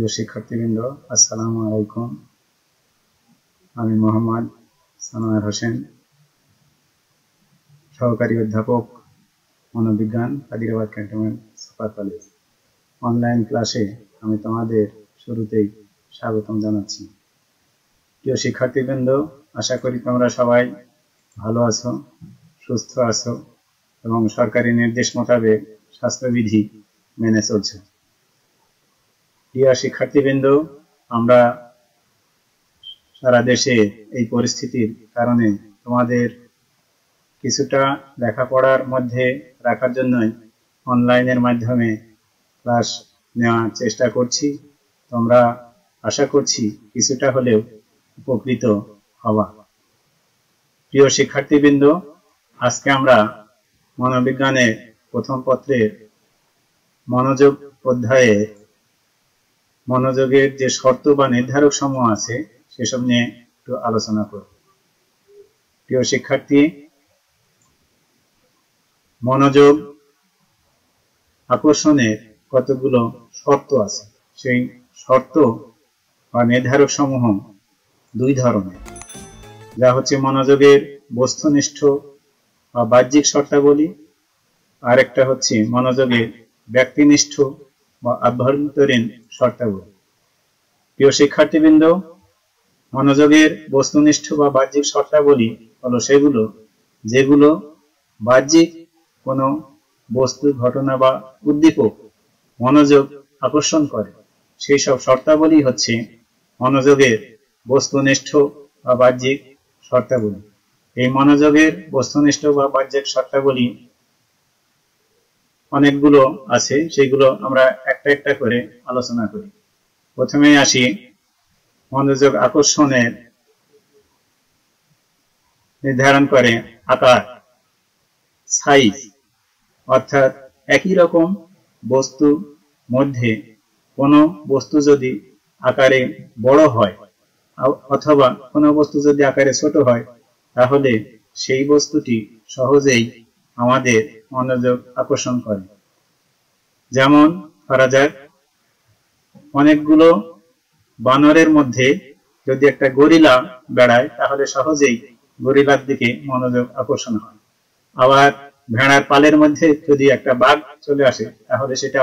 প্রিয় শিক্ষার্থীবৃন্দ, আসসালামু আলাইকুম। আমি মোহাম্মদ সানোয়ার হোসেন, সহকারী অধ্যাপক, মনোবিজ্ঞান Kadirabad cantonment, super college. Online ক্লাসে আমি তোমাদের শুরুতেই স্বাগতম জানাচ্ছি। প্রিয় শিক্ষার্থীবৃন্দ, আশা করি তোমরা সবাই ভালো আছো, সুস্থ আছো এবং সরকারি নির্দেশ মোতাবেক স্বাস্থ্যবিধি মেনে চলছে। প্রিয় শিক্ষার্থীবৃন্দ, আমরা সারা দেশে এই পরিস্থিতির কারণে তোমাদের কিছুটা লেখাপড়ার মধ্যে রাখার জন্যই অনলাইনের মাধ্যমে ক্লাস নেওয়ার চেষ্টা করছি। তোমরা আশা করছি কিছুটা হলেও উপকৃত হওয়া প্রিয় শিক্ষার্থীবৃন্দ, আজকে আমরা মনোবিজ্ঞানের প্রথম পত্রের মনোযোগ অধ্যায়ে মনোযোগের যে শর্ত বা নির্ধারক সমূহ আছে, সেসব নিয়ে একটু আলোচনা করব। প্রিয় শিক্ষার্থী, মনোযোগ আকর্ষণের কতগুলো শর্ত আছে? সেই শর্ত বা নির্ধারক সমূহ দুই ধরনের। যা হচ্ছে মনোযোগের বস্তুনিষ্ঠ বা বাহ্যিক শর্তাবলী আর একটা হচ্ছে মনোযোগের ব্যক্তিনিষ্ঠ বা আভ্যন্তরীণ শর্তাবলী প্রিয় শিক্ষার্থীবৃন্দ, মনোযোগের বস্তুনিষ্ঠ বা বাহ্যিক শর্তাবলী হলো সেগুলো যেগুলো বাহ্যিক কোনো বস্তু, ঘটনা বা উদ্দীপক মনোযোগ আকর্ষণ করে। সেই সব শর্তাবলী হচ্ছে মনোযোগের বস্তুনিষ্ঠ বা বাহ্যিক শর্তাবলী। এই মনোযোগের বস্তুনিষ্ঠ বা বাহ্যিক শর্তাবলী অনেকগুলো আছে, সেগুলো আমরা একটা একটা করে আলোচনা করি। প্রথমে আসি মনোযোগ আকর্ষণের নির্ধারণ করে আকার সাইজ অর্থাৎ একই রকম বস্তু মধ্যে কোনো বস্তু যদি আকারে বড় হয়, অথবা কোনো বস্তু যদি আকারে ছোট হয়, তাহলে সেই বস্তুটি সহজেই আমাদের মনোযোগ আকর্ষণ করে। যেমন করা যাক অনেকগুলো বানরের মধ্যে যদি একটা গরিলা বেড়ায়, তাহলে সহজেই গরিলার দিকে মনোযোগ আকর্ষণ হয়। আবার ভেড়ার পালের মধ্যে যদি একটা বাঘ চলে আসে, তাহলে সেটা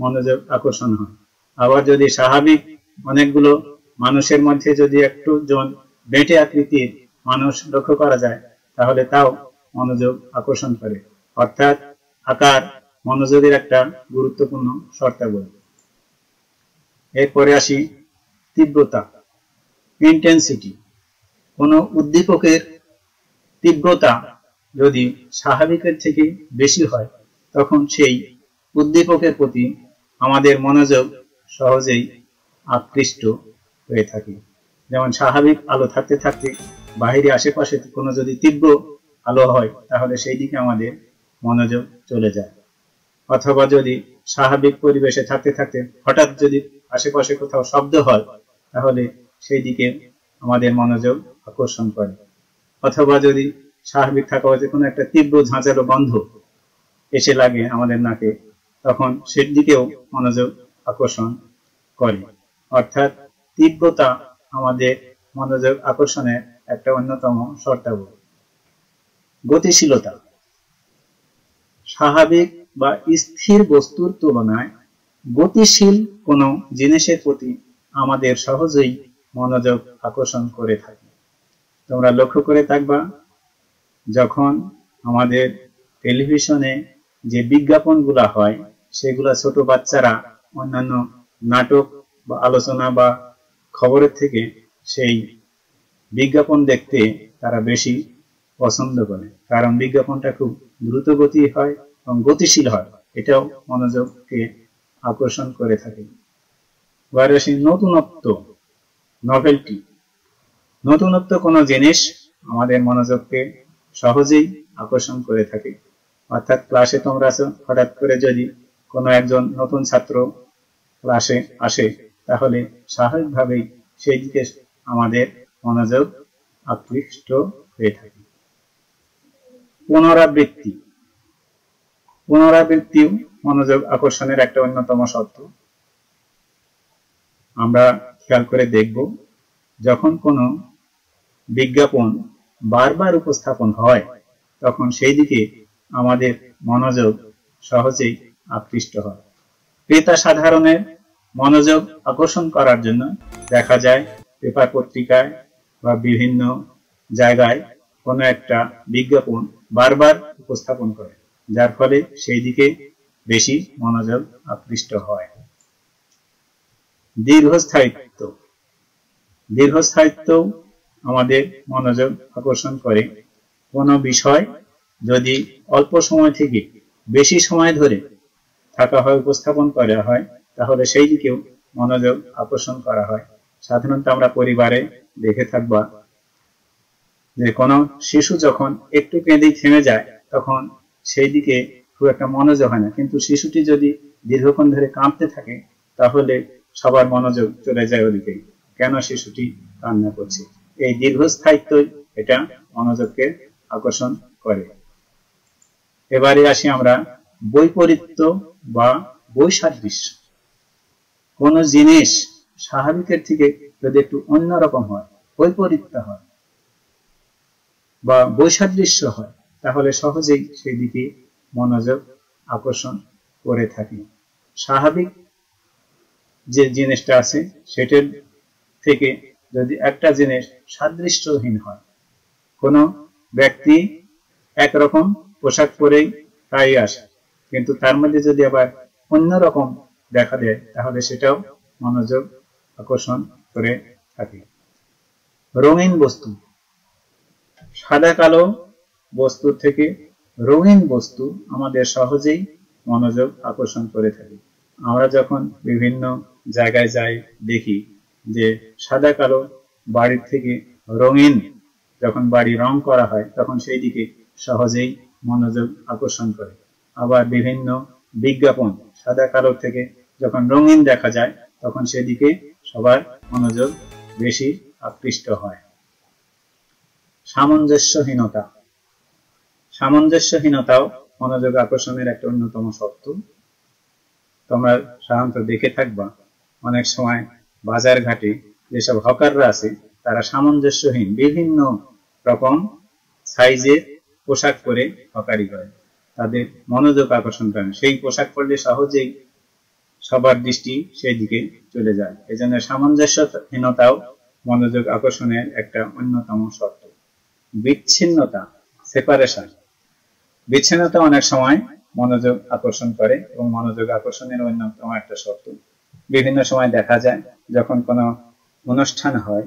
মনোযোগ আকর্ষণ হয়। আবার যদি স্বাভাবিক অনেকগুলো মানুষের মধ্যে যদি একটু জন বেটে আকৃতির মানুষ লক্ষ্য করা যায়, তাহলে তাও মনোযোগ আকর্ষণ করে। অর্থাৎ আকার মনোযোগের একটা গুরুত্বপূর্ণ শর্তাবলী। এরপরে আসি তীব্রতা ইন্টেন্সিটি কোন উদ্দীপকের তীব্রতা যদি স্বাভাবিকের থেকে বেশি হয়, তখন সেই উদ্দীপকের প্রতি আমাদের মনোযোগ সহজেই আকৃষ্ট হয়ে থাকে। যেমন স্বাভাবিক আলো থাকতে থাকতে বাহিরে আশেপাশে কোনো যদি তীব্র আলো হয়, তাহলে সেই দিকে আমাদের মনোযোগ চলে যায়। অথবা যদি স্বাভাবিক পরিবেশে থাকতে থাকতে হঠাৎ যদি আশেপাশে কোথাও শব্দ হয়, তাহলে সেই দিকে আমাদের মনোযোগ আকর্ষণ করে। অথবা যদি স্বাভাবিক থাকা হয়েছে, কোনো একটা তীব্র ঝাঁঝালো গন্ধ এসে লাগে আমাদের নাকে, তখন সেদিকেও মনোযোগ আকর্ষণ করে। অর্থাৎ তীব্রতা আমাদের মনোযোগ আকর্ষণের একটা অন্যতম শর্তাবলী। গতিশীলতা। স্বাভাবিক বা স্থির বস্তুর তুলনায় গতিশীল কোনো জিনিসের প্রতি আমাদের সহজেই মনোযোগ আকর্ষণ করে থাকে। তোমরা লক্ষ্য করে থাকবা, যখন আমাদের টেলিভিশনে যে বিজ্ঞাপনগুলা হয়, সেগুলা ছোট বাচ্চারা অন্যান্য নাটক বা আলোচনা বা খবরের থেকে সেই বিজ্ঞাপন দেখতে তারা বেশি পছন্দ করে। কারণ বিজ্ঞাপনটা খুব দ্রুত গতি হয় এবং গতিশীল হয়, এটাও মনোযোগকে আকর্ষণ করে থাকে। আসি নতুনত্ব নভেলটি নতুনত্ব কোনো জিনিস আমাদের মনোযোগকে সহজেই আকর্ষণ করে থাকে। অর্থাৎ ক্লাসে তোমরা হঠাৎ করে যদি কোনো একজন নতুন ছাত্র ক্লাসে আসে, তাহলে স্বাভাবিকভাবেই সেই দিকে আমাদের মনোযোগ আকৃষ্ট হয়ে থাকে। পুনরাবৃত্তি। পুনরাবৃত্তিও মনোযোগ আকর্ষণের একটা অন্যতম শর্ত। আমরা খেয়াল করে দেখব, যখন কোনো বিজ্ঞাপন বারবার উপস্থাপন হয়, তখন সেই দিকে আমাদের মনোযোগ সহজেই আকৃষ্ট হয়। ক্রেতা সাধারণের মনোযোগ আকর্ষণ করার জন্য দেখা যায়, পেপার পত্রিকায় বা বিভিন্ন জায়গায় কোনো একটা বিজ্ঞাপন বারবার উপস্থাপন করে, যার ফলে সেই দিকে বেশি মনোযোগ আকৃষ্ট হয়। দীর্ঘস্থায়িত্ব। দীর্ঘস্থায়িত্ব আমাদের মনোযোগ আকর্ষণ করে। কোনো বিষয় যদি অল্প সময় থেকে বেশি সময় ধরে থাকা হয়, উপস্থাপন করা হয়, তাহলে সেই দিকেও মনোযোগ আকর্ষণ করা হয়। সাধারণত আমরা পরিবারে দেখে থাকবা যে কোনো শিশু যখন একটু কেঁদেই থেমে যায়, তখন সেই দিকে খুব একটা মনোযোগ হয় না। কিন্তু শিশুটি যদি দীর্ঘক্ষণ ধরে কাঁদতে থাকে, তাহলে সবার মনোযোগ চলে যায় ওদিকে। কেন শিশুটি কান্না করছে? এই দীর্ঘস্থায়িত্ব এটা মনোযোগকে আকর্ষণ করে। এবারে আসি আমরা বৈপরীত্য বা বৈসাদৃশ্য। কোন জিনিস স্বাভাবিকের থেকে যদি একটু অন্যরকম হয়, বৈপরীত্য হয় বা বৈসাদৃশ্য হয়, তাহলে সহজেই সেই দিকে মনোযোগ আকর্ষণ করে থাকি। স্বাভাবিক যে জিনিসটা আছে, সেটার থেকে যদি একটা জিনিস সাদৃশ্যহীন হয়, কোনো ব্যক্তি একরকম পোশাক পরেই তাই আসে, কিন্তু তার মধ্যে যদি আবার অন্যরকম দেখা দেয়, তাহলে সেটাও মনোযোগ আকর্ষণ করে থাকে। রঙিন বস্তু। সাদা কালো বস্তুর থেকে রঙিন বস্তু আমাদের সহজেই মনোযোগ আকর্ষণ করে থাকে। আমরা যখন বিভিন্ন জায়গায় যাই, দেখি যে সাদা কালো বাড়ির থেকে রঙিন যখন বাড়ি রং করা হয়, তখন সেই দিকে সহজেই মনোযোগ আকর্ষণ করে। আবার বিভিন্ন বিজ্ঞাপন সাদা কালো থেকে যখন রঙিন দেখা যায়, তখন সেদিকে সবার মনোযোগ বেশি আকৃষ্ট হয়। সামঞ্জস্যহীনতা। সামঞ্জস্যহীনতাও মনোযোগ আকর্ষণের একটা অন্যতম শর্ত। তোমরা সাধারণত দেখে থাকবা, অনেক সময় বাজার ঘাটে যেসব হকাররা আছে, তারা সামঞ্জস্যহীন বিভিন্ন রকম সাইজের পোশাক পরে হকারি করে। তাদের মনোযোগ আকর্ষণ করেন সেই পোশাক পরলে সহজেই সবার দৃষ্টি সেই দিকে চলে যায়। এই জন্য সামঞ্জস্যহীনতাও মনোযোগ আকর্ষণের একটা অন্যতম শর্ত। বিচ্ছিন্নতা সেপারেশন বিচ্ছিন্নতা অনেক সময় মনোযোগ আকর্ষণ করে এবং মনোযোগ আকর্ষণের অন্যতম একটা শর্ত। বিভিন্ন সময় দেখা যায়, যখন কোনো অনুষ্ঠান হয়,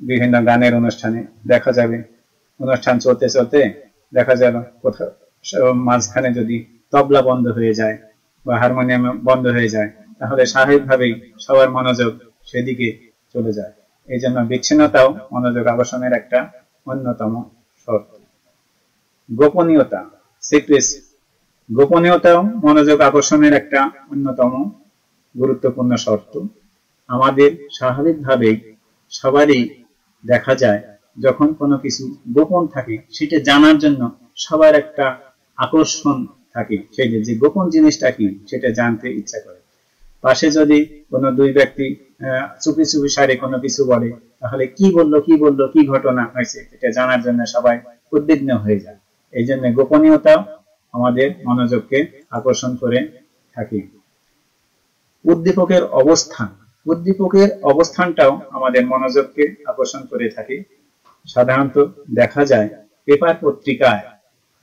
বিভিন্ন গানের অনুষ্ঠানে দেখা যাবে, অনুষ্ঠান চলতে চলতে দেখা গেল কোথাও, মাঝখানে যদি তবলা বন্ধ হয়ে যায় বা হারমোনিয়াম বন্ধ হয়ে যায়, তাহলে স্বাভাবিকভাবেই সবার মনোযোগ সেদিকে চলে যায়। এই জন্য বিচ্ছিন্নতাও মনোযোগ আকর্ষণের একটা অন্যতম শর্ত গোপনীয়তা সিক্রেসি গোপনীয়তাও মনোযোগ আকর্ষণের একটা অন্যতম গুরুত্বপূর্ণ শর্ত। আমাদের স্বাভাবিকভাবেই সবারই দেখা যায়, যখন কোনো কিছু গোপন থাকে, সেটা জানার জন্য সবার একটা আকর্ষণ থাকে। সেই যে গোপন জিনিসটা কি, সেটা জানতে ইচ্ছা করে। পাশে যদি কোনো দুই ব্যক্তি চুপি চুপি সারে কোনো কিছু বলে তাহলে কি বলল কি বলল, কি ঘটনা হয়েছে এটা জানার জন্য সবাই উদ্বিগ্ন হয়ে যায়। এই জন্য গোপনীয়তা আমাদের মনোযোগকে আকর্ষণ করে থাকে। উদ্দীপকের অবস্থান। উদ্দীপকের অবস্থানটাও আমাদের মনোযোগকে আকর্ষণ করে থাকে। সাধারণত দেখা যায় পেপার পত্রিকায়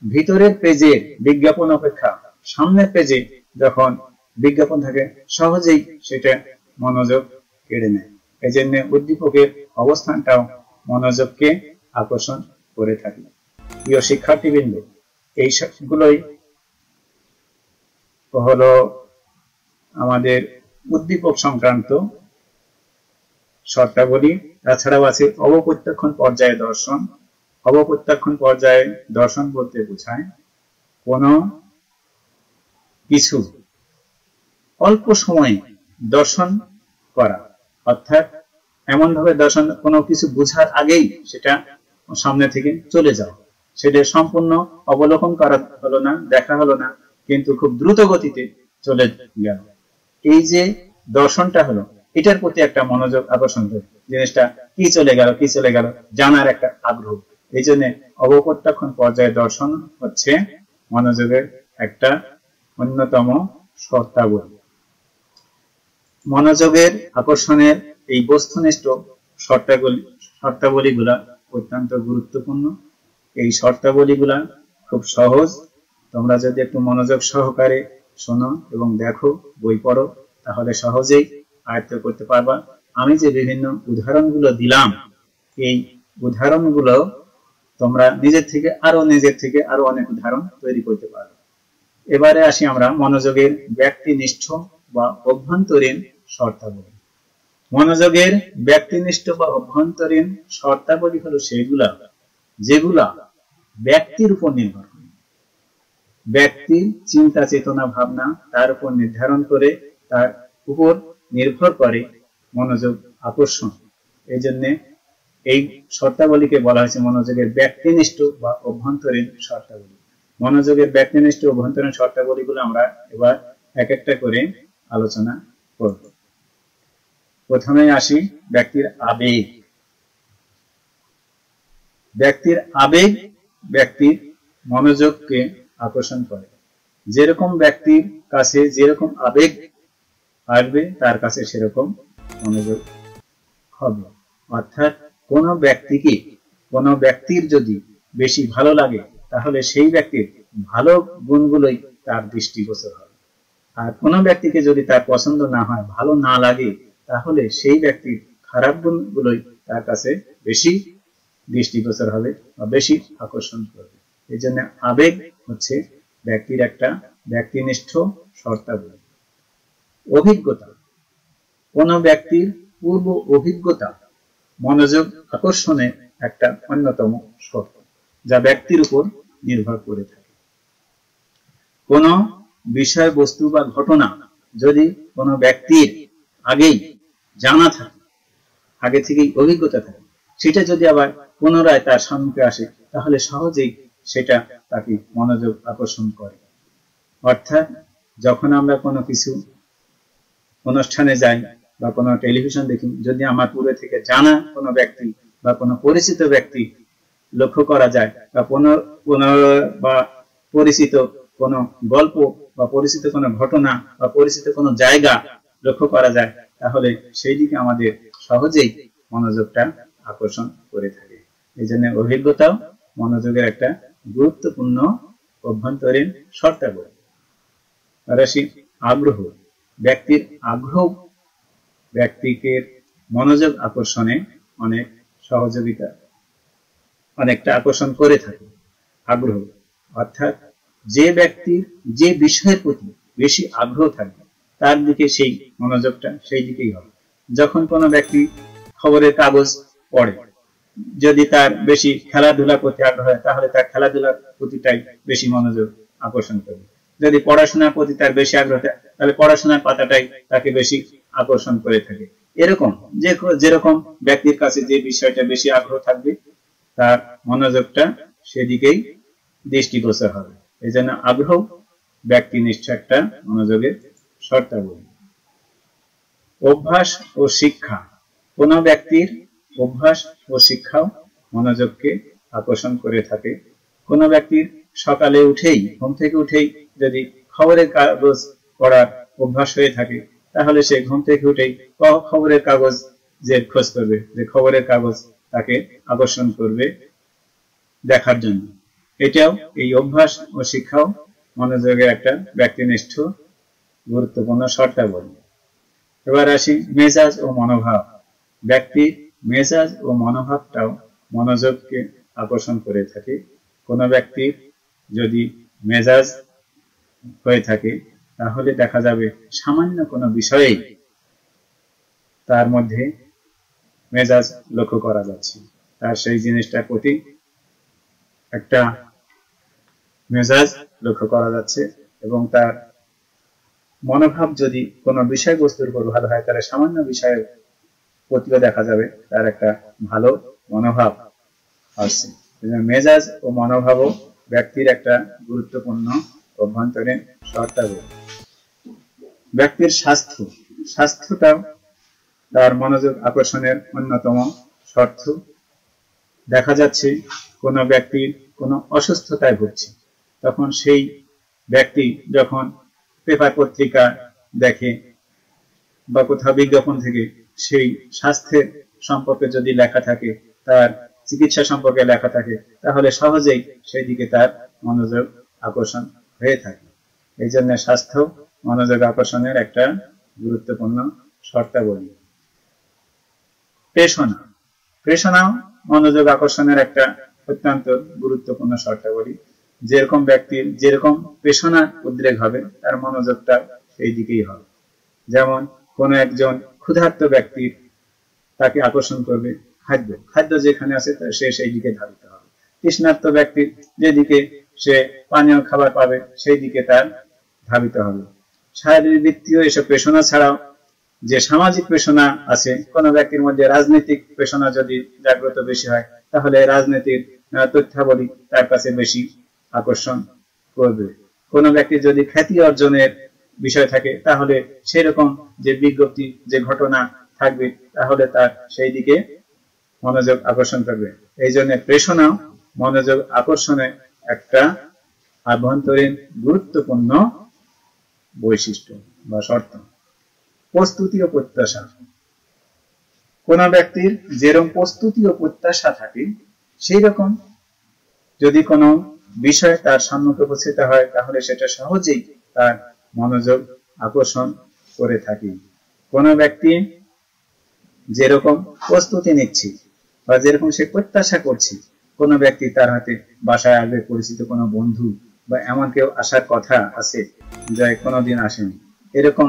ভিতরের পেজে বিজ্ঞাপন অপেক্ষা, সামনের পেজে যখন বিজ্ঞাপন থাকে, সহজেই সেটা মনোযোগ কেড়ে নেয়। এই জন্য উদ্দীপকের অবস্থানটাও মনোযোগকে আকর্ষণ করে থাকে। প্রিয় শিক্ষার্থীবৃন্দ, এই সবগুলোই হলো আমাদের উদ্দীপক সংক্রান্ত শর্তাবলী। তাছাড়াও আছে অবপ্রত্যাখ্যান পর্যায়ে দর্শন। অবপ্রত্যাখ্যান পর্যায়ে দর্শন বলতে বোঝায় কোন কিছু অল্প সময়ে দর্শন করা। অর্থাৎ এমন ভাবে দর্শন, কোনো কিছু বোঝার আগেই সেটা সামনে থেকে চলে যাওয়া সেটা সম্পূর্ণ অবলোকন করা হলো না, দেখা হলো না, কিন্তু খুব দ্রুত গতিতে চলে গেল। এই যে দর্শনটা হলো, এটার প্রতি একটা মনোযোগ আকর্ষণ করে। জিনিসটা কি চলে গেল, কি চলে গেল, জানার একটা আগ্রহ। এই জন্য অবপ্রত্যাক্ষণ পর্যায়ে দর্শন হচ্ছে মনোযোগের একটা অন্যতম শর্তাবলী। মনোযোগের আকর্ষণের এই বস্তুনিষ্ঠ শর্তাবলী শর্তাবলীগুলা অত্যন্ত গুরুত্বপূর্ণ। এই শর্তাবলীগুলা খুব সহজ। তোমরা যদি একটু মনোযোগ সহকারে শোনো এবং দেখো, বই পড়ো, তাহলে সহজেই আয়ত্ত করতে পারবা। আমি যে বিভিন্ন উদাহরণগুলো দিলাম, এই উদাহরণগুলো তোমরা নিজের থেকে আরও নিজের থেকে আরও অনেক উদাহরণ তৈরি করতে পারো। এবারে আসি আমরা মনোযোগের ব্যক্তিনিষ্ঠ বা অভ্যন্তরীণ শর্তাবলী। মনোযোগের ব্যক্তিনিষ্ঠ বা অভ্যন্তরীণ শর্তাবলী হলো সেগুলা যেগুলা ব্যক্তির উপর নির্ভর করে। ব্যক্তির চিন্তা, চেতনা, ভাবনা তার উপর নির্ধারণ করে তার উপর নির্ভর করে মনোযোগ আকর্ষণ। এই জন্যে এই শর্তাবলীকে বলা হয়েছে মনোযোগের ব্যক্তিনিষ্ঠ বা অভ্যন্তরীণ শর্তাবলী। মনোযোগের ব্যক্তিনিষ্ঠ, অভ্যন্তরীণ শর্তাবলীগুলো আমরা এবার এক একটা করে আলোচনা করব। প্রথমে আসি ব্যক্তির আবেগ। ব্যক্তির আবেগ ব্যক্তির মনোযোগকে আকর্ষণ করে। যেরকম ব্যক্তির কাছে যেরকম আবেগ আসবে, তার কাছে সেরকম মনোযোগ হবে। অর্থাৎ কোনো ব্যক্তিকে, কোনো ব্যক্তির যদি বেশি ভালো লাগে, তাহলে সেই ব্যক্তির ভালো গুণগুলোই তার দৃষ্টিগোচর হবে। আর কোনো ব্যক্তিকে যদি তার পছন্দ না হয়, ভালো না লাগে তাহলে সেই ব্যক্তির খারাপ গুণগুলোই তার কাছে বেশি দৃষ্টিগোচর হবে বা বেশি আকর্ষণ করবে। এই জন্য আবেগ হচ্ছে ব্যক্তির একটা ব্যক্তিনিষ্ঠ শর্তাবলী। অভিজ্ঞতা। কোন ব্যক্তির পূর্ব অভিজ্ঞতা মনোযোগ আকর্ষণে একটা অন্যতম শর্ত, যা ব্যক্তির উপর নির্ভর করে থাকে। কোন বিষয় বস্তু বা ঘটনা যদি কোনো ব্যক্তির আগেই জানা থাকে, আগে থেকেই অভিজ্ঞতা থাকে। সেটা যদি আবার পুনরায় তার সম্মুখে আসে, তাহলে সহজেই সেটা তাকে মনোযোগ আকর্ষণ করে। অর্থাৎ যখন আমরা কোনো কিছু অনুষ্ঠানে যাই বা কোনো টেলিভিশন দেখি, যদি আমার পূর্বে থেকে জানা কোনো ব্যক্তি বা কোনো পরিচিত ব্যক্তি লক্ষ্য করা যায় বা কোনো বা পরিচিত কোনো গল্প বা পরিচিত কোনো ঘটনা বা পরিচিত কোনো জায়গা লক্ষ্য করা যায় তাহলে সেই দিকে আমাদের সহজেই মনোযোগটা আকর্ষণ করে থাকে। এই জন্য অভিজ্ঞতাও মনোযোগের একটা গুরুত্বপূর্ণ অভ্যন্তরীণ শর্তাবলী। রাশি আগ্রহ। ব্যক্তির আগ্রহ ব্যক্তিকে মনোযোগ আকর্ষণে অনেক সহযোগিতা, অনেকটা আকর্ষণ করে থাকে। আগ্রহ। অর্থাৎ যে ব্যক্তির যে বিষয়ের প্রতি বেশি আগ্রহ থাকবে তার দিকে সেই মনোযোগটা সেই দিকেই হবে। যখন কোনো ব্যক্তি খবরের কাগজ পড়ে, যদি তার বেশি খেলাধুলার প্রতি আগ্রহ হয়, তাহলে তার খেলাধুলার প্রতিটাই বেশি মনোযোগ আকর্ষণ করবে। যদি পড়াশোনার প্রতি তার বেশি আগ্রহ তাহলে পড়াশোনার পাতাটাই তাকে বেশি আকর্ষণ করে থাকে। এরকম যে যেরকম ব্যক্তির কাছে যে বিষয়টা বেশি আগ্রহ থাকবে, তার মনোযোগটা সেদিকেই দৃষ্টিগোচর হবে। এই জন্য আগ্রহ ব্যক্তি নিষ্ঠ একটা মনোযোগের শর্তাবলী। অভ্যাস ও শিক্ষা। কোন ব্যক্তির অভ্যাস ও শিক্ষাও মনোযোগকে আকর্ষণ করে থাকে। কোন ব্যক্তির সকালে উঠেই, ঘুম থেকে উঠেই যদি খবরের কাগজ পড়ার অভ্যাস হয়ে থাকে, তাহলে সে ঘুম থেকে উঠেই খবরের কাগজ যে খোঁজ করবে, যে খবরের কাগজ তাকে আকর্ষণ করবে দেখার জন্য। এটাও এই অভ্যাস ও শিক্ষাও মনোযোগের একটা ব্যক্তিনিষ্ঠ গুরুত্বপূর্ণ শর্তাবলী। এবার আসি মেজাজ ও মনোভাব। ব্যক্তির মেজাজ ও মনোভাবটাও মনোযোগকে আকর্ষণ করে থাকে। কোনো ব্যক্তির যদি মেজাজ হয়ে থাকে, তাহলে দেখা যাবে সামান্য কোনো বিষয়ে তার মধ্যে মেজাজ লক্ষ্য করা যাচ্ছে। তার সেই জিনিসটার প্রতি একটা মেজাজ লক্ষ্য করা যাচ্ছে এবং তার মনোভাব যদি কোনো বিষয়বস্তুর উপর ভালো হয়, তাহলে সামান্য বিষয়ের প্রতিও দেখা যাবে, তার একটা ভালো মনোভাব আসছে। মেজাজ ও মনোভাবও ব্যক্তির একটা গুরুত্বপূর্ণ অভ্যন্তরীণ শর্তাবলী। ব্যক্তির স্বাস্থ্য। স্বাস্থ্যটাও তার মনোযোগ আকর্ষণের অন্যতম শর্ত। দেখা যাচ্ছে কোনো ব্যক্তির কোনো অসুস্থতায় ভুগছে, তখন সেই ব্যক্তি যখন পেপার পত্রিকা দেখে বা কোথাও বিজ্ঞাপন থেকে, সেই স্বাস্থ্যের সম্পর্কে যদি লেখা থাকে, তার চিকিৎসা সম্পর্কে লেখা থাকে, তাহলে সহজেই সেই দিকে তার মনোযোগ আকর্ষণ হয়ে থাকে। এই জন্য স্বাস্থ্য, মনোযোগ আকর্ষণের একটা গুরুত্বপূর্ণ শর্তাবলী। পেশনা। পেশনাও মনোযোগ আকর্ষণের একটা অত্যন্ত গুরুত্বপূর্ণ শর্তাবলী। যেরকম ব্যক্তির যেরকম পেশনা উদ্রেক হবে, তার মনোযোগটা সেই দিকেই হবে। যেমন কোন একজন ক্ষুধার্ত ব্যক্তির তাকে আকর্ষণ করবে, খাদ্য খাদ্য যেখানে আছে সে সেই দিকে ধাবিত হবে। তৃষ্ণার্ত ব্যক্তির যেদিকে সে পানীয় খাবার পাবে, সেই দিকে তার ধাবিত হবে। শারীরিক বৃত্তীয় এসব পেশনা ছাড়াও যে সামাজিক পেশনা আছে, কোন ব্যক্তির মধ্যে রাজনৈতিক পেশনা যদি জাগ্রত বেশি হয়, তাহলে রাজনীতির তথ্যাবলী তার কাছে বেশি আকর্ষণ করবে। কোন ব্যক্তির যদি খ্যাতি অর্জনের বিষয় থাকে, তাহলে সেরকম যে বিজ্ঞপ্তি, যে ঘটনা থাকবে, তাহলে তার সেই দিকে মনোযোগ আকর্ষণ করবে। এই জন্য প্রেষণা মনোযোগ আকর্ষণে একটা আভ্যন্তরীণ গুরুত্বপূর্ণ বৈশিষ্ট্য বা শর্ত। প্রস্তুতি ও প্রত্যাশা। কোন ব্যক্তির যেরকম প্রস্তুতি ও প্রত্যাশা থাকে সেই রকম যদি কোনো বিষয় তার সম্মুখে উপস্থিত হয়, তাহলে সেটা সহজেই তার মনোযোগ আকর্ষণ করে থাকি। কোনো ব্যক্তি যেরকম প্রস্তুতি নিচ্ছি বা যেরকম সে প্রত্যাশা করছি, কোনো ব্যক্তি তার হাতে বাসায় আসবে পরিচিত কোনো বন্ধু বা এমন কেউ আসার কথা আছে যা কোনোদিন আসেনি। এরকম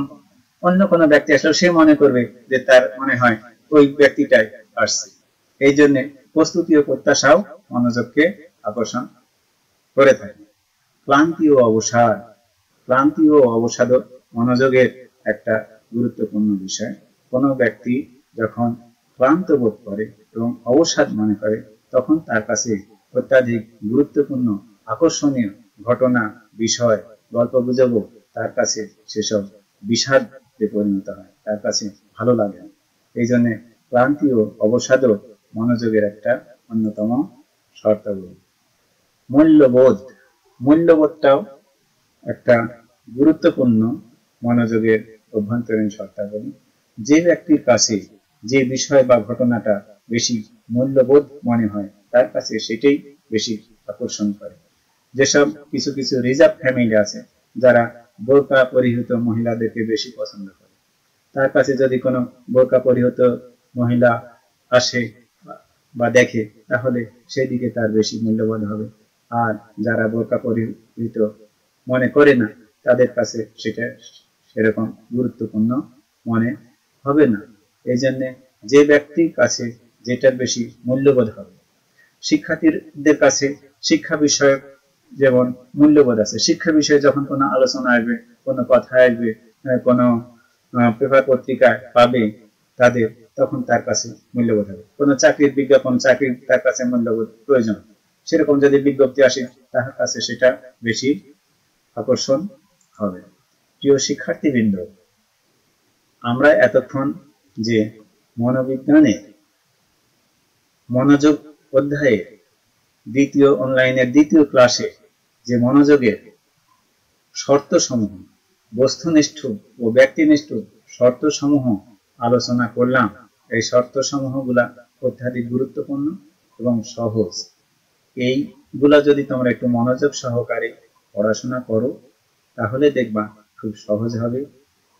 অন্য কোনো ব্যক্তি আসলে সে মনে করবে যে তার মনে হয় ওই ব্যক্তিটাই আসছে। এই জন্য প্রস্তুতি ও প্রত্যাশাও মনোযোগকে আকর্ষণ করে থাকে। ক্লান্তি ও অবসাদ, ক্লান্তি ও অবসাদ মনোযোগের একটা গুরুত্বপূর্ণ বিষয়। কোনো ব্যক্তি যখন ক্লান্ত বোধ করে এবং অবসাদ মনে করে, তখন তার কাছে অত্যাধিক গুরুত্বপূর্ণ, আকর্ষণীয় ঘটনা, বিষয়, গল্প গুজব তার কাছে সেসব বিষাদে পরিণত হয়, তার কাছে ভালো লাগে এই জন্য ক্লান্তি ও অবসাদও মনোযোগের একটা অন্যতম শর্তাবলী মূল্যবোধ। মূল্যবোধটাও একটা গুরুত্বপূর্ণ মনোযোগের অভ্যন্তরীণ শর্তাবলী। যে ব্যক্তির কাছে যে বিষয় বা ঘটনাটা বেশি মূল্যবোধ মনে হয়, তার কাছে সেটাই বেশি আকর্ষণ করে। যেসব কিছু কিছু রিজার্ভ ফ্যামিলি আছে, যারা বোরকা পরিহিত মহিলাদেরকে বেশি পছন্দ করে, তার কাছে যদি কোনো বোরকা পরিহিত মহিলা আসে বা দেখে, তাহলে সেই দিকে তার বেশি মূল্যবোধ হবে। আর যারা বোরকা পরিহিত মনে করে না, তাদের কাছে সেটা সেরকম গুরুত্বপূর্ণ মনে হবে না। এই জন্য যে ব্যক্তির কাছে যেটার বেশি মূল্যবোধ হবে, শিক্ষার্থীদের কাছে শিক্ষা বিষয়ক যেমন মূল্যবোধ আছে, শিক্ষা বিষয়ে যখন কোনো আলোচনা আসবে, কোনো কথা আসবে কোনো পেপার পত্রিকায় পাবে তাদের, তখন তার কাছে মূল্যবোধ হবে। কোনো চাকরির বিজ্ঞাপন, চাকরির তার কাছে মূল্যবোধ প্রয়োজন। সেরকম যদি বিজ্ঞপ্তি আসে, তার কাছে সেটা বেশি আকর্ষণ হবে। প্রিয় শিক্ষার্থীবৃন্দ, আমরা এতক্ষণ যে মনোবিজ্ঞানের মনোযোগ অধ্যায়ে দ্বিতীয়, অনলাইনের দ্বিতীয় ক্লাসে যে মনোযোগের শর্ত সমূহ বস্তুনিষ্ঠ ও ব্যক্তিনিষ্ঠ শর্ত সমূহ আলোচনা করলাম, এই শর্ত সমূহগুলা অত্যাধিক গুরুত্বপূর্ণ এবং সহজ। এইগুলা যদি তোমরা একটু মনোযোগ সহকারে পড়াশোনা করো, তাহলে দেখবা খুব সহজ হবে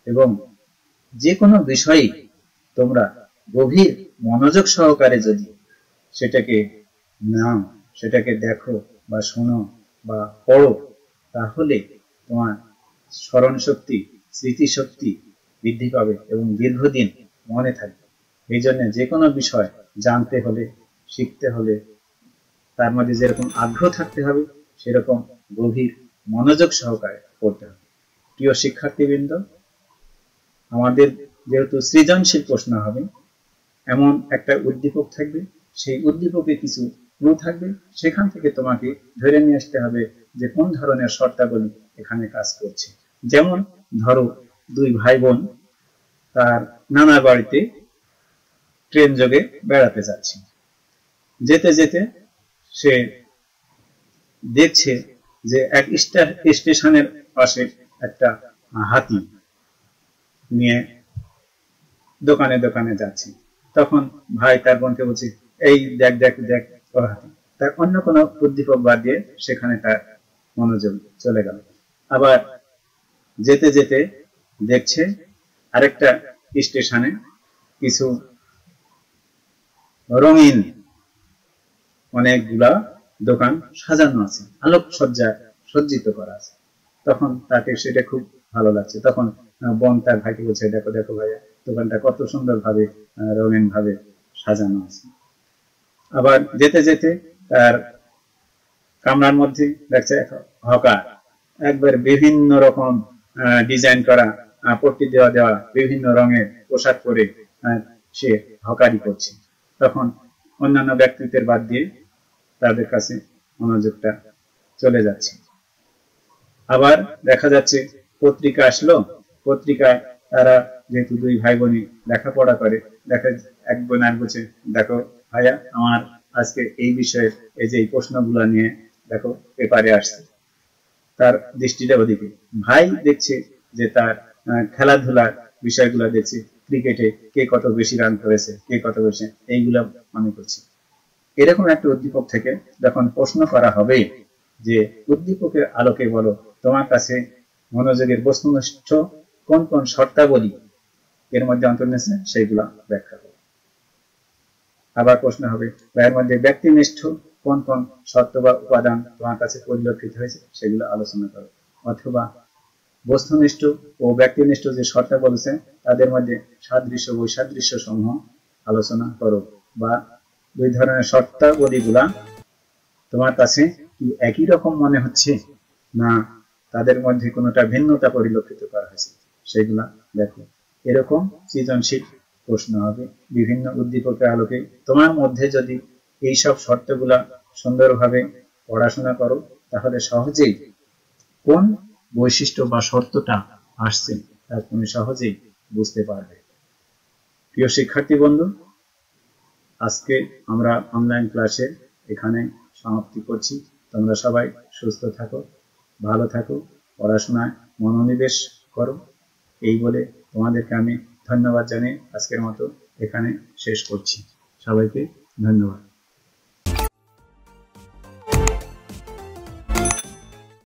এবং যে কোনো বিষয়ে তোমরা গভীর মনোযোগ সহকারে যদি সেটাকে নাও, সেটাকে দেখো বা শোনো বা পড়ো, তাহলে তোমার স্মরণ শক্তি স্মৃতিশক্তি বৃদ্ধি পাবে এবং দীর্ঘদিন মনে থাকবে। এই জন্য যে কোনো বিষয় জানতে হলে, শিখতে হলে তার মধ্যে যেরকম আগ্রহ থাকতে হবে, সেরকম গভীর মনোযোগ সহকারে পড়তে হবে। প্রিয় শিক্ষার্থীবৃন্দ, আমাদের যেহেতু সৃজনশীল প্রশ্ন হবে, এমন একটা উদ্দীপক থাকবে, সেই উদ্দীপকে কিছু ক্লু থাকবে, সেখান থেকে তোমাকে ধরে নিয়ে আসতে হবে যে কোন ধরনের শর্তাবলী এখানে কাজ করছে। যেমন ধরো, দুই ভাই বোন তার নানা বাড়িতে ট্রেন যোগে বেড়াতে যাচ্ছে। যেতে যেতে সে দেখছে যে এক স্টেশনের পাশে একটা হাতি নিয়ে দোকানে দোকানে যাচ্ছে। তখন ভাই তার বোনকে বলছে, এই দেখ দেখ দেখ হাতি। তার অন্য কোনো উদ্দীপক বাদ দিয়ে সেখানে তার মনোযোগ চলে গেল। আবার যেতে যেতে দেখছে আরেকটা স্টেশনে কিছু রঙিন অনেকগুলা দোকান সাজানো আছে আলোক সজ্জা সজ্জিত করা আছে। তখন তাকে সেটা খুব ভালো লাগছে। তখন বোন তার ভাইকে বলছে, দেখো দেখো ভাইয়া, দোকানটা কত সুন্দর ভাবে রঙিন ভাবে সাজানো আছে। আবার যেতে যেতে তার কামরার মধ্যে দেখছে হকার, একবার বিভিন্ন রকম ডিজাইন করা পট্টি দেওয়া দেওয়া, বিভিন্ন রঙের পোশাক পরে সে হকারি করছে। তখন অন্যান্য ব্যক্তিত্বের বাদ দিয়ে তাদের কাছে মনোযোগটা চলে যাচ্ছে। আবার দেখা যাচ্ছে, পত্রিকা আসলো। পত্রিকায় তারা যেহেতু দুই ভাই বোনই লেখাপড়া করে, দেখা এক বোন আর বলছে, দেখো ভাইয়া, আমার আজকে এই বিষয়ের এই যে এই প্রশ্নগুলো নিয়ে দেখো পেপারে আসছে। তার দৃষ্টিটা ওদিকে। ভাই দেখছে যে তার খেলাধুলার বিষয়গুলো দেখছে ক্রিকেটে কে কত বেশি রান করেছে, কে কত বেশি, এইগুলো মনে করছে। এরকম একটা উদ্দীপক থেকে যখন প্রশ্ন করা হবে যে উদ্দীপকের আলোকে বলো, তোমার কাছে মনোযোগের বস্তুনিষ্ঠ কোন কোন শর্তাবলী এর মধ্যে অন্তর্নিয়েছে সেইগুলো ব্যাখ্যা করো। আবার প্রশ্ন হবে এর মধ্যে ব্যক্তিনিষ্ঠ কোন কোন শর্ত বা উপাদান তোমার কাছে পরিলক্ষিত হয়েছে, সেগুলো আলোচনা করো। অথবা বস্তুনিষ্ঠ ও ব্যক্তিনিষ্ঠ যে শর্তা বলেছে তাদের মধ্যে সাদৃশ্য, বৈসাদৃশ্য সমূহ আলোচনা করো বা দুই ধরনের শর্তাবলীগুলা তোমার কাছে কি একই রকম মনে হচ্ছে? না, তাদের মধ্যে কোনোটা ভিন্নতা পরিলক্ষিত করা হয়েছে? সেগুলা দেখো। এরকম সৃজনশীল প্রশ্ন হবে। বিভিন্ন উদ্দীপকের আলোকে তোমার মধ্যে যদি এইসব শর্তগুলা সুন্দরভাবে পড়াশোনা করো, তাহলে সহজেই কোন বৈশিষ্ট্য বা শর্তটা আসছে তা তুমি সহজেই বুঝতে পারবে। প্রিয় শিক্ষার্থী বন্ধু, আজকে আমরা অনলাইন ক্লাসে এখানে সমাপ্তি করছি। তোমরা সবাই সুস্থ থাকো, ভালো থাকো, পড়াশোনায় মনোনিবেশ করো। এই বলে তোমাদেরকে আমি ধন্যবাদ জানিয়ে আজকের মতো এখানে শেষ করছি। সবাইকে ধন্যবাদ।